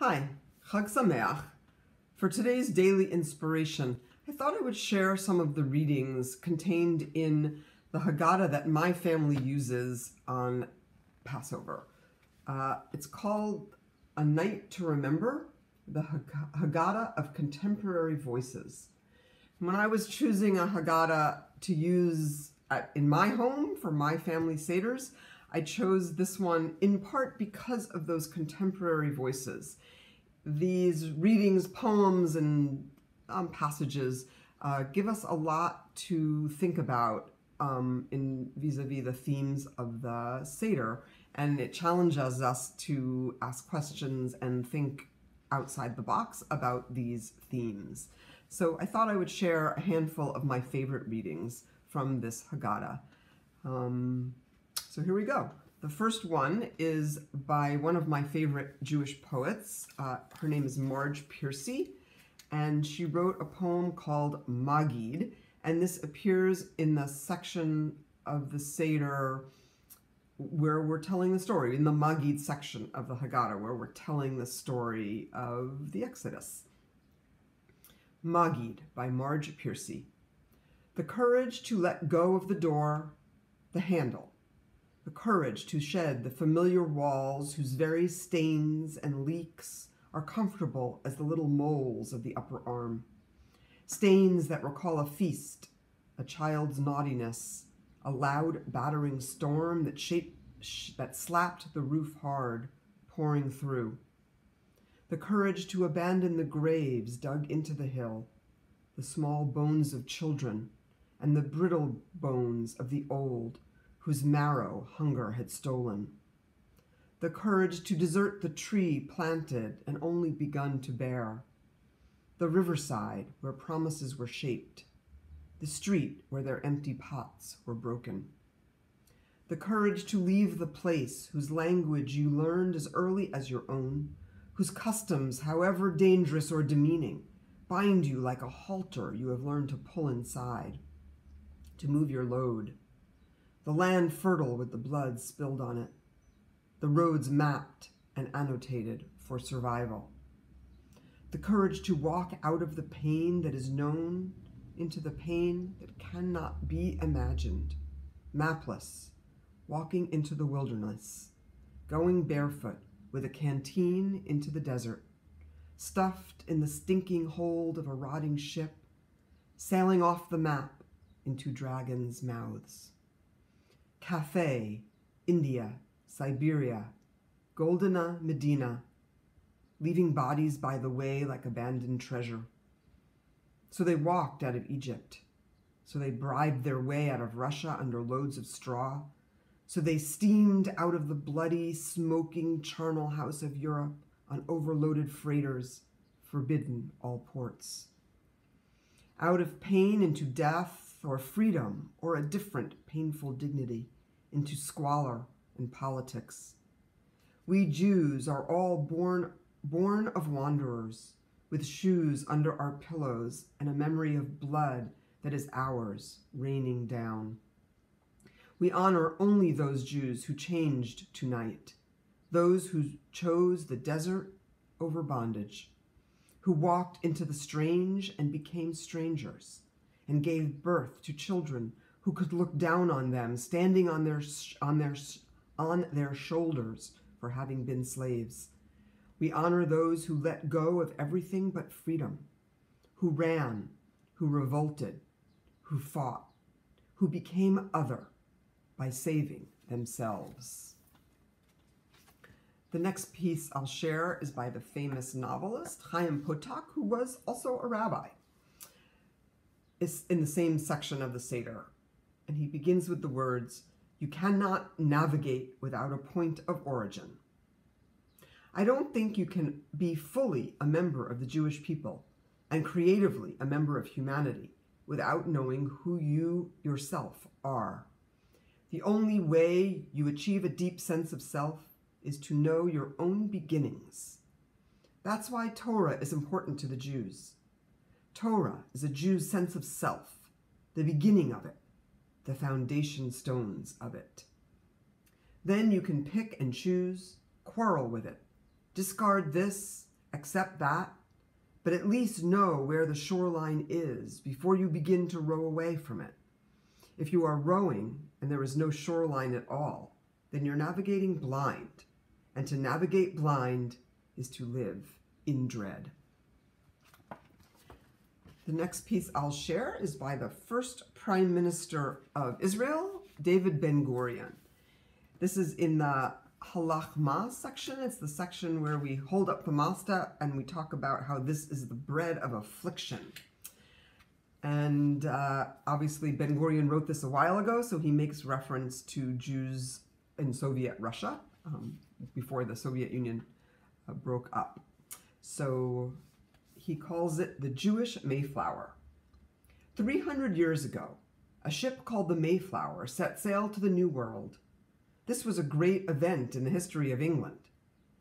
Hi, Chag Sameach. For today's daily inspiration, I thought I would share some of the readings contained in the Haggadah that my family uses on Passover. Uh, it's called A Night to Remember, the Haggadah of Contemporary Voices. When I was choosing a Haggadah to use at, in my home for my family Seder's, I chose this one in part because of those contemporary voices. These readings, poems, and um, passages uh, give us a lot to think about um, in vis-a-vis -vis the themes of the Seder, and it challenges us to ask questions and think outside the box about these themes. So I thought I would share a handful of my favorite readings from this Haggadah. Um, so here we go. The first one is by one of my favorite Jewish poets. Uh, her name is Marge Piercy, and she wrote a poem called Magid, and this appears in the section of the Seder where we're telling the story, in the Magid section of the Haggadah, where we're telling the story of the Exodus. Magid by Marge Piercy. The courage to let go of the door, the handle, the courage to shed the familiar walls whose very stains and leaks are comfortable as the little moles of the upper arm. Stains that recall a feast, a child's naughtiness, a loud battering storm that, shaped, sh that slapped the roof hard, pouring through. The courage to abandon the graves dug into the hill, the small bones of children, and the brittle bones of the old, whose marrow hunger had stolen. The courage to desert the tree planted and only begun to bear. The riverside where promises were shaped. The street where their empty pots were broken. The courage to leave the place whose language you learned as early as your own, whose customs, however dangerous or demeaning, bind you like a halter you have learned to pull inside, to move your load the land fertile with the blood spilled on it, the roads mapped and annotated for survival, the courage to walk out of the pain that is known into the pain that cannot be imagined, mapless, walking into the wilderness, going barefoot with a canteen into the desert, stuffed in the stinking hold of a rotting ship, sailing off the map into dragons' mouths. Cathay, India, Siberia, Goldene, Medina, leaving bodies by the way like abandoned treasure. So they walked out of Egypt. So they bribed their way out of Russia under loads of straw. So they steamed out of the bloody, smoking charnel house of Europe on overloaded freighters, forbidden all ports. Out of pain into death or freedom or a different painful dignity into squalor and politics. We Jews are all born, born of wanderers, with shoes under our pillows and a memory of blood that is ours raining down. We honor only those Jews who changed tonight, those who chose the desert over bondage, who walked into the strange and became strangers, and gave birth to children who could look down on them, standing on their, on their, on their shoulders for having been slaves. We honor those who let go of everything but freedom, who ran, who revolted, who fought, who became other by saving themselves. The next piece I'll share is by the famous novelist Chaim Potok, who was also a rabbi. It's in the same section of the Seder and he begins with the words, You cannot navigate without a point of origin. I don't think you can be fully a member of the Jewish people and creatively a member of humanity without knowing who you yourself are. The only way you achieve a deep sense of self is to know your own beginnings. That's why Torah is important to the Jews. Torah is a Jew's sense of self, the beginning of it, the foundation stones of it. Then you can pick and choose, quarrel with it, discard this, accept that, but at least know where the shoreline is before you begin to row away from it. If you are rowing and there is no shoreline at all, then you're navigating blind, and to navigate blind is to live in dread. The next piece I'll share is by the first Prime Minister of Israel, David Ben Gurion. This is in the halachma section. It's the section where we hold up the matzah and we talk about how this is the bread of affliction. And uh, obviously, Ben Gurion wrote this a while ago, so he makes reference to Jews in Soviet Russia um, before the Soviet Union uh, broke up. So he calls it the Jewish Mayflower. 300 years ago, a ship called the Mayflower set sail to the New World. This was a great event in the history of England.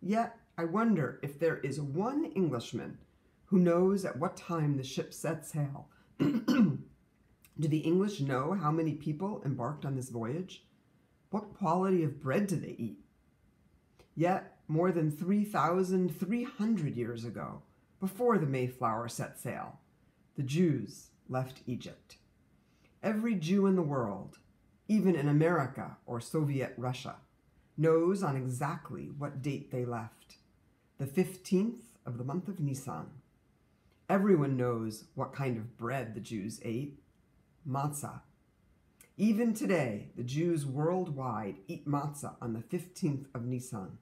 Yet, I wonder if there is one Englishman who knows at what time the ship set sail. do the English know how many people embarked on this voyage? What quality of bread do they eat? Yet, more than 3,300 years ago, before the Mayflower set sail, the Jews left Egypt. Every Jew in the world, even in America or Soviet Russia, knows on exactly what date they left the 15th of the month of Nisan. Everyone knows what kind of bread the Jews ate matzah. Even today, the Jews worldwide eat matzah on the 15th of Nisan.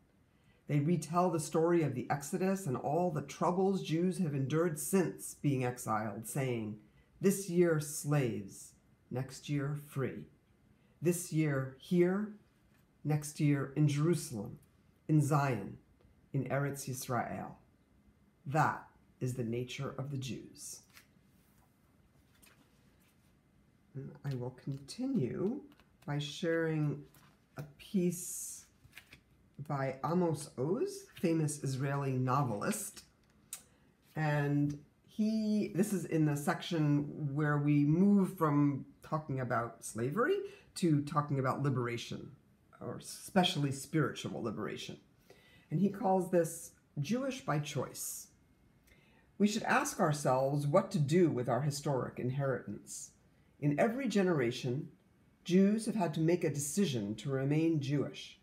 They retell the story of the Exodus and all the troubles Jews have endured since being exiled, saying, This year slaves, next year free. This year here, next year in Jerusalem, in Zion, in Eretz Yisrael. That is the nature of the Jews. And I will continue by sharing a piece by Amos Oz, famous Israeli novelist. And he, this is in the section where we move from talking about slavery to talking about liberation, or especially spiritual liberation. And he calls this Jewish by choice. We should ask ourselves what to do with our historic inheritance. In every generation, Jews have had to make a decision to remain Jewish.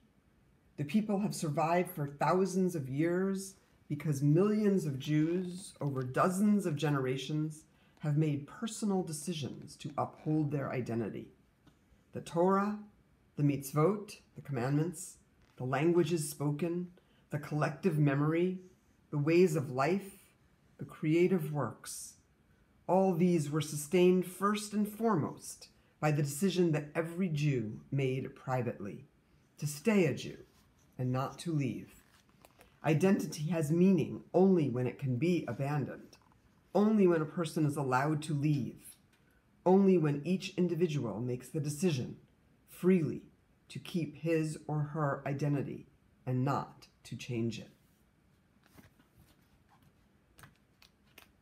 The people have survived for thousands of years because millions of Jews over dozens of generations have made personal decisions to uphold their identity. The Torah, the mitzvot, the commandments, the languages spoken, the collective memory, the ways of life, the creative works, all these were sustained first and foremost by the decision that every Jew made privately to stay a Jew and not to leave. Identity has meaning only when it can be abandoned, only when a person is allowed to leave, only when each individual makes the decision freely to keep his or her identity and not to change it.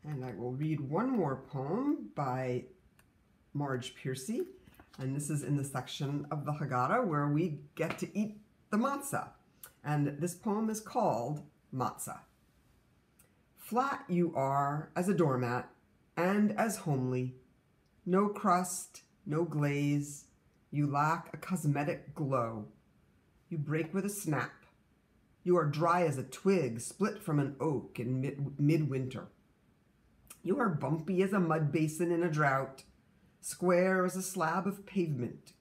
And I will read one more poem by Marge Piercy, and this is in the section of the Haggadah where we get to eat the matzah. And this poem is called Matzah. Flat you are as a doormat and as homely. No crust, no glaze. You lack a cosmetic glow. You break with a snap. You are dry as a twig split from an oak in mid- midwinter. You are bumpy as a mud basin in a drought, square as a slab of pavement.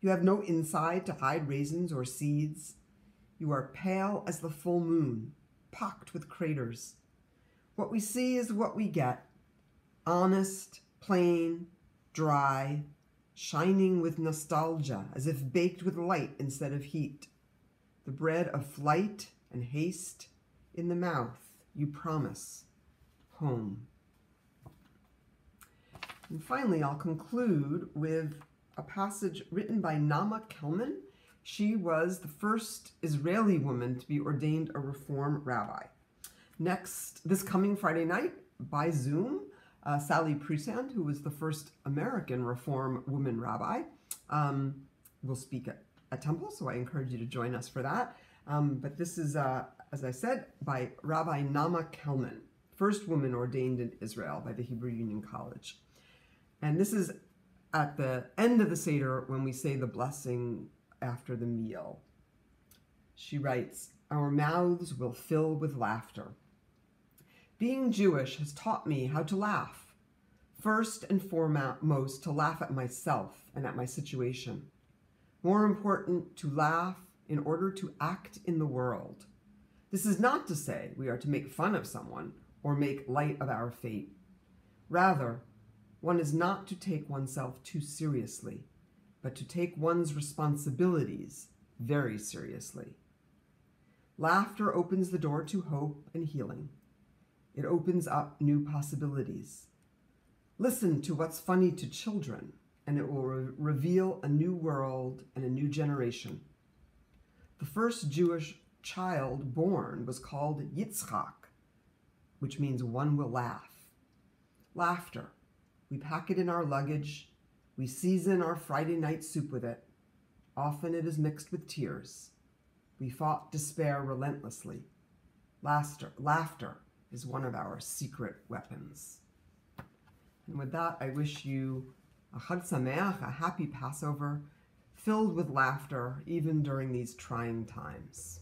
You have no inside to hide raisins or seeds. You are pale as the full moon, pocked with craters. What we see is what we get honest, plain, dry, shining with nostalgia, as if baked with light instead of heat. The bread of flight and haste in the mouth, you promise home. And finally, I'll conclude with a passage written by Naamah Kelman she was the first Israeli woman to be ordained a Reform rabbi. Next, this coming Friday night by Zoom, uh, Sally Priesand, who was the first American Reform woman rabbi, um, will speak at, at Temple, so I encourage you to join us for that. Um, but this is uh, as I said, by Rabbi Naamah Kelman, first woman ordained in Israel by the Hebrew Union College. And this is at the end of the Seder when we say the blessing after the meal. She writes, Our mouths will fill with laughter. Being Jewish has taught me how to laugh. First and foremost, to laugh at myself and at my situation. More important, to laugh in order to act in the world. This is not to say we are to make fun of someone or make light of our fate. Rather, one is not to take oneself too seriously, but to take one's responsibilities very seriously. Laughter opens the door to hope and healing. It opens up new possibilities. Listen to what's funny to children, and it will re- reveal a new world and a new generation. The first Jewish child born was called Yitzchak, which means one will laugh. Laughter we pack it in our luggage. We season our Friday night soup with it. Often it is mixed with tears. We fought despair relentlessly. Laughter, laughter is one of our secret weapons. And with that, I wish you a Chag Sameach, a happy Passover, filled with laughter even during these trying times.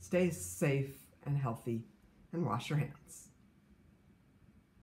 Stay safe and healthy and wash your hands.